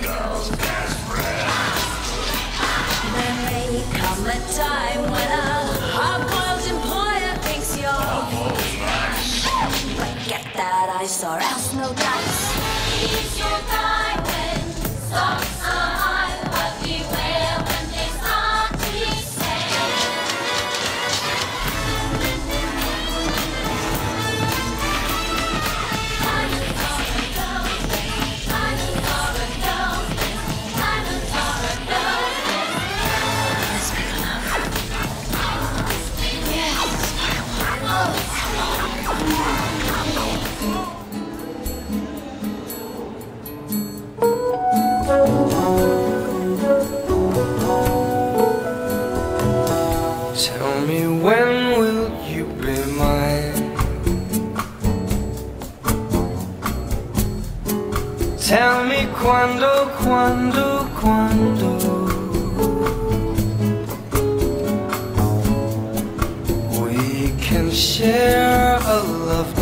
There may come a time when a hard-boiled employer thinks you're But get that ice or else no dice. He's your guy Tell me when will you be mine? Tell me quando, quando, quando We can share a love